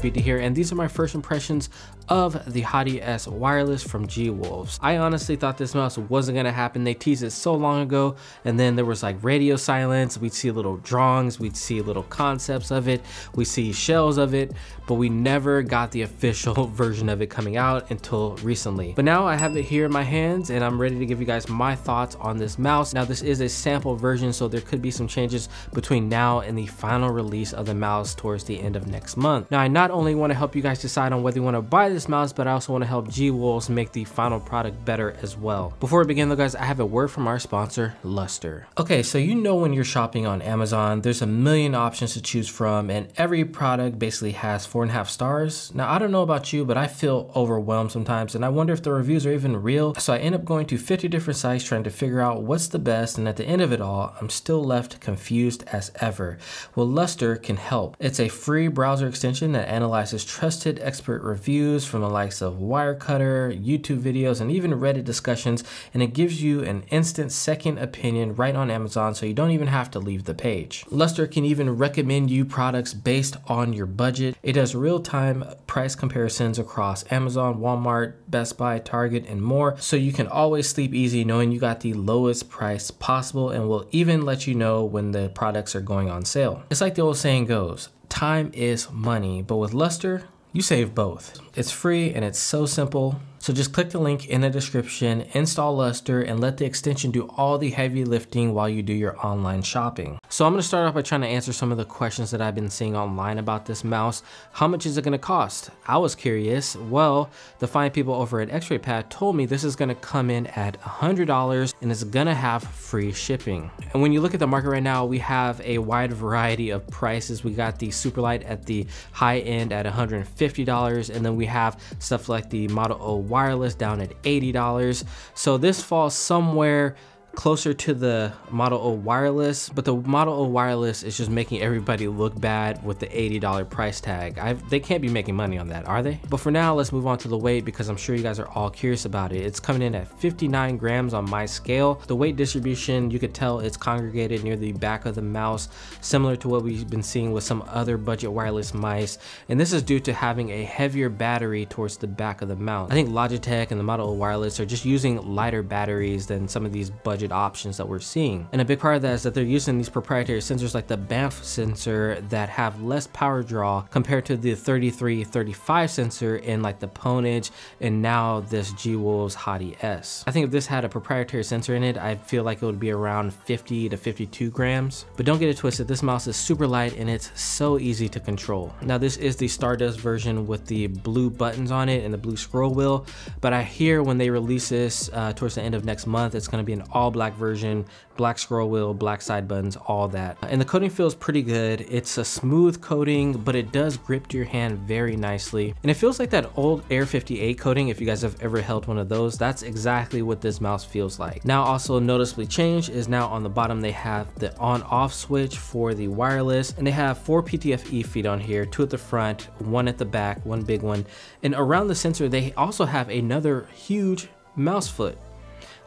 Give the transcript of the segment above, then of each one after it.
BT here, and these are my first impressions of the Hati-S wireless from G-Wolves. I honestly thought this mouse wasn't gonna happen. They teased it so long ago, and then there was like radio silence. We'd see little drawings, we'd see little concepts of it, we see shells of it, but we never got the official version of it coming out until recently. But now I have it here in my hands, and I'm ready to give you guys my thoughts on this mouse. Now this is a sample version, so there could be some changes between now and the final release of the mouse towards the end of next month. Now I not only want to help you guys decide on whether you want to buy this mouse, but I also want to help G-Wolves make the final product better as well. Before we begin though guys, I have a word from our sponsor, Lustre. Okay, so you know when you're shopping on Amazon, there's a million options to choose from and every product basically has four and a half stars. Now I don't know about you, but I feel overwhelmed sometimes and I wonder if the reviews are even real. So I end up going to 50 different sites trying to figure out what's the best and at the end of it all, I'm still left confused as ever. Well, Lustre can help. It's a free browser extension that analyzes trusted expert reviews from the likes of Wirecutter, YouTube videos, and even Reddit discussions, and it gives you an instant second opinion right on Amazon so you don't even have to leave the page. Lustre can even recommend you products based on your budget. It does real-time price comparisons across Amazon, Walmart, Best Buy, Target, and more, so you can always sleep easy knowing you got the lowest price possible and will even let you know when the products are going on sale. It's like the old saying goes, time is money, but with Lustre, you save both. It's free and it's so simple. So just click the link in the description, install Lustre, and let the extension do all the heavy lifting while you do your online shopping. So I'm gonna start off by trying to answer some of the questions that I've been seeing online about this mouse. How much is it gonna cost? I was curious. Well, the fine people over at X-Ray Pad told me this is gonna come in at $100 and it's gonna have free shipping. And when you look at the market right now, we have a wide variety of prices. We got the Superlight at the high end at $150, and then we have stuff like the Model O wireless down at $80. So this falls somewhere closer to the Model O wireless, but the Model O wireless is just making everybody look bad with the $80 price tag. I've, they can't be making money on that, are they? But for now, let's move on to the weight because I'm sure you guys are all curious about it. It's coming in at 59 grams on my scale. The weight distribution, you could tell it's congregated near the back of the mouse, similar to what we've been seeing with some other budget wireless mice. And this is due to having a heavier battery towards the back of the mouse. I think Logitech and the Model O wireless are just using lighter batteries than some of these budget budget options that we're seeing. And a big part of that is that they're using these proprietary sensors like the BAMF sensor that have less power draw compared to the 3335 sensor in like the Pwnage and now this G-Wolves Hati-S. I think if this had a proprietary sensor in it, I feel like it would be around 50 to 52 grams. But don't get it twisted, this mouse is super light and it's so easy to control. Now this is the Stardust version with the blue buttons on it and the blue scroll wheel, but I hear when they release this uh, towards the end of next month, it's gonna be an all black version, black scroll wheel, black side buttons, all that. And the coating feels pretty good. It's a smooth coating, but it does grip to your hand very nicely. And it feels like that old Air 58 coating, if you guys have ever held one of those, that's exactly what this mouse feels like. Now also noticeably changed is now on the bottom they have the on off switch for the wireless and they have four PTFE feet on here, two at the front, one at the back, one big one. And around the sensor they also have another huge mouse foot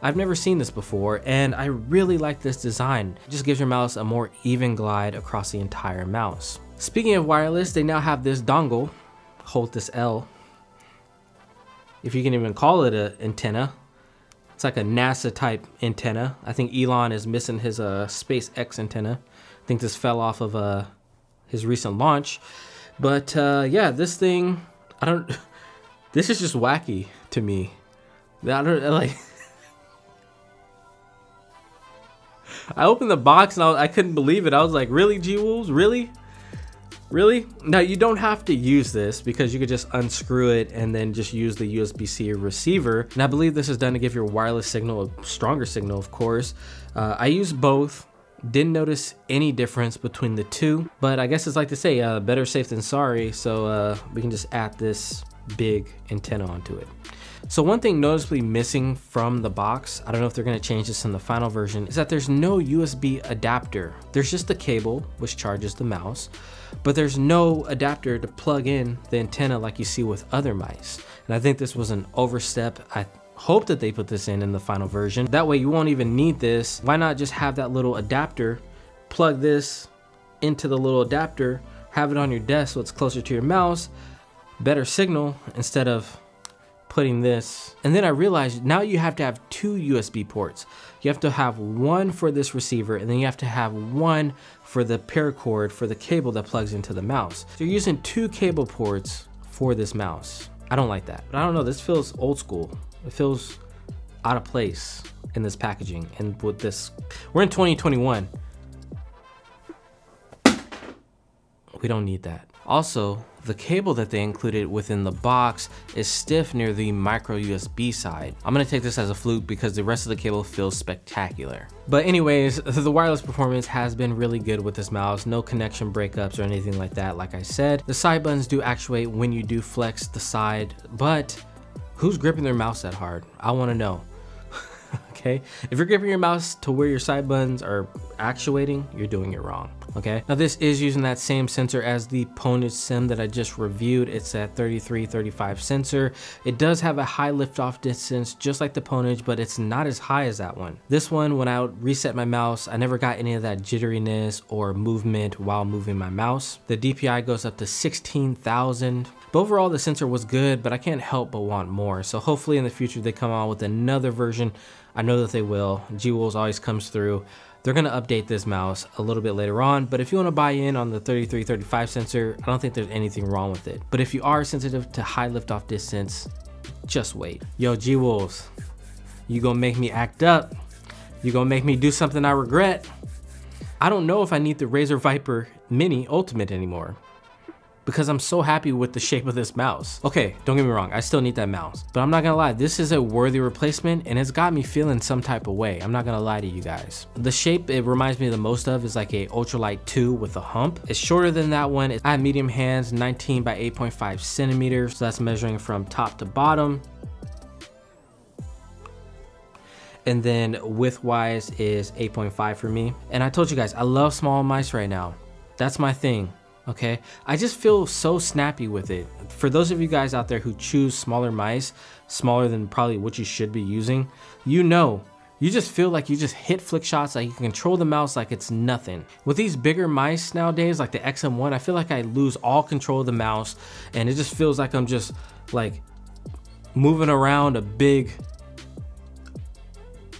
I've never seen this before and I really like this design. It just gives your mouse a more even glide across the entire mouse. Speaking of wireless, they now have this dongle, hold this L, if you can even call it an antenna. It's like a NASA type antenna. I think Elon is missing his uh, SpaceX antenna. I think this fell off of uh, his recent launch. But uh, yeah, this thing, I don't, this is just wacky to me. I don't, like, I opened the box and I, I couldn't believe it. I was like, really, G-Wolves? Really? Really? Now you don't have to use this because you could just unscrew it and then just use the USB-C receiver. And I believe this is done to give your wireless signal a stronger signal, of course. Uh, I use both. Didn't notice any difference between the two, but I guess it's like to say, uh, better safe than sorry. So uh, we can just add this big antenna onto it. So one thing noticeably missing from the box, I don't know if they're gonna change this in the final version, is that there's no USB adapter. There's just the cable, which charges the mouse, but there's no adapter to plug in the antenna like you see with other mice. And I think this was an overstep. I hope that they put this in in the final version. That way you won't even need this. Why not just have that little adapter, plug this into the little adapter, have it on your desk so it's closer to your mouse, better signal instead of putting this. And then I realized now you have to have two USB ports. You have to have one for this receiver and then you have to have one for the paracord for the cable that plugs into the mouse. So you're using two cable ports for this mouse. I don't like that. But I don't know, this feels old school. It feels out of place in this packaging and with this, we're in 2021. We don't need that. Also, the cable that they included within the box is stiff near the micro USB side. I'm gonna take this as a fluke because the rest of the cable feels spectacular. But anyways, the wireless performance has been really good with this mouse. No connection breakups or anything like that, like I said. The side buttons do actuate when you do flex the side, but who's gripping their mouse that hard? I wanna know okay? If you're gripping your mouse to where your side buttons are actuating, you're doing it wrong, okay? Now this is using that same sensor as the Pwnage Sim that I just reviewed. It's that 3335 sensor. It does have a high liftoff distance, just like the Pwnage, but it's not as high as that one. This one, when I reset my mouse, I never got any of that jitteriness or movement while moving my mouse. The DPI goes up to 16,000. But overall, the sensor was good, but I can't help but want more. So hopefully in the future, they come out with another version I know that they will. G-Wolves always comes through. They're gonna update this mouse a little bit later on, but if you wanna buy in on the 3335 sensor, I don't think there's anything wrong with it. But if you are sensitive to high liftoff distance, just wait. Yo, G-Wolves, you gonna make me act up. You gonna make me do something I regret. I don't know if I need the Razer Viper Mini Ultimate anymore because I'm so happy with the shape of this mouse. Okay, don't get me wrong, I still need that mouse, but I'm not gonna lie, this is a worthy replacement and it's got me feeling some type of way. I'm not gonna lie to you guys. The shape it reminds me the most of is like a ultralight 2 with a hump. It's shorter than that one. I have medium hands, 19 by 8.5 centimeters. So that's measuring from top to bottom. and then width wise is 8.5 for me. And I told you guys, I love small mice right now. That's my thing okay? I just feel so snappy with it. For those of you guys out there who choose smaller mice, smaller than probably what you should be using, you know, you just feel like you just hit flick shots, like you can control the mouse like it's nothing. With these bigger mice nowadays, like the XM1, I feel like I lose all control of the mouse and it just feels like I'm just like moving around a big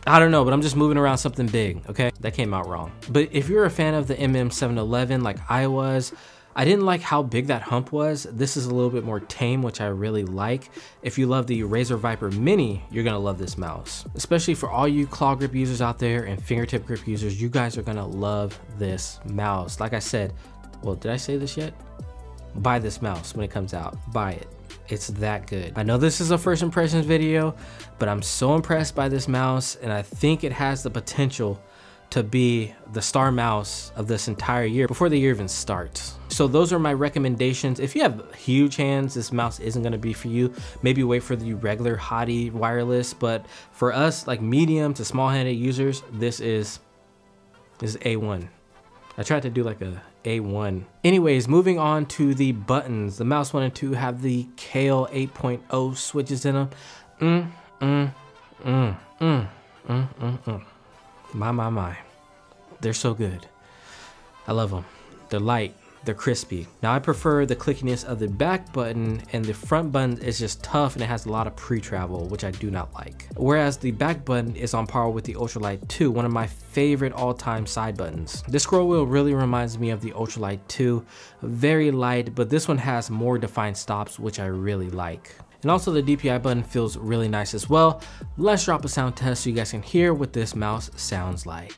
I don't know, but I'm just moving around something big, okay? That came out wrong. But if you're a fan of the MM711 like I was, I didn't like how big that hump was. This is a little bit more tame, which I really like. If you love the Razer Viper Mini, you're gonna love this mouse. Especially for all you claw grip users out there and fingertip grip users, you guys are gonna love this mouse. Like I said, well, did I say this yet? Buy this mouse when it comes out, buy it. It's that good. I know this is a first impressions video, but I'm so impressed by this mouse and I think it has the potential to be the star mouse of this entire year before the year even starts. So those are my recommendations. If you have huge hands, this mouse isn't gonna be for you. Maybe wait for the regular Hati wireless, but for us like medium to small handed users, this is, this is A1. I tried to do like a A1. Anyways, moving on to the buttons. The mouse 1 and 2 have the Kailh 8.0 switches in them. Mm, mm, mm, mm, mm, mm, mm. My, my, my. They're so good. I love them. They're light. They're crispy. Now I prefer the clickiness of the back button and the front button is just tough and it has a lot of pre-travel, which I do not like. Whereas the back button is on par with the Ultralight 2, one of my favorite all-time side buttons. This scroll wheel really reminds me of the Ultralight 2. Very light, but this one has more defined stops, which I really like. And also the DPI button feels really nice as well. Let's drop a sound test so you guys can hear what this mouse sounds like.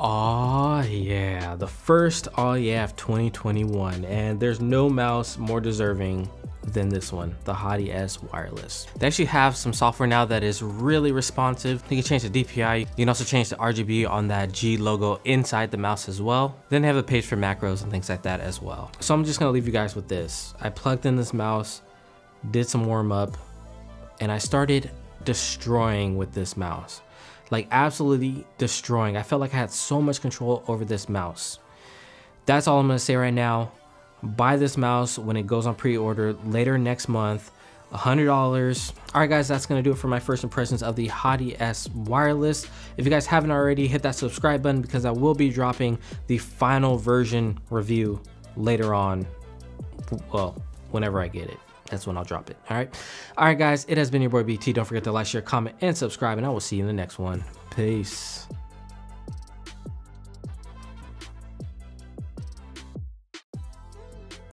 Oh yeah, the first Oh yeah of 2021, and there's no mouse more deserving than this one, the Hati-S wireless. They actually have some software now that is really responsive. You can change the DPI. You can also change the RGB on that G logo inside the mouse as well. Then they have a page for macros and things like that as well. So I'm just gonna leave you guys with this. I plugged in this mouse, did some warm up, and I started destroying with this mouse. Like absolutely destroying. I felt like I had so much control over this mouse. That's all I'm gonna say right now. Buy this mouse when it goes on pre-order later next month. $100 all right guys that's gonna do it for my first impressions of the Hati-S wireless. If you guys haven't already hit that subscribe button because I will be dropping the final version review later on well whenever I get it that's when I'll drop it. All right? All right guys. It has been your boy BT don't forget to like share comment and subscribe and I will see you in the next one. Peace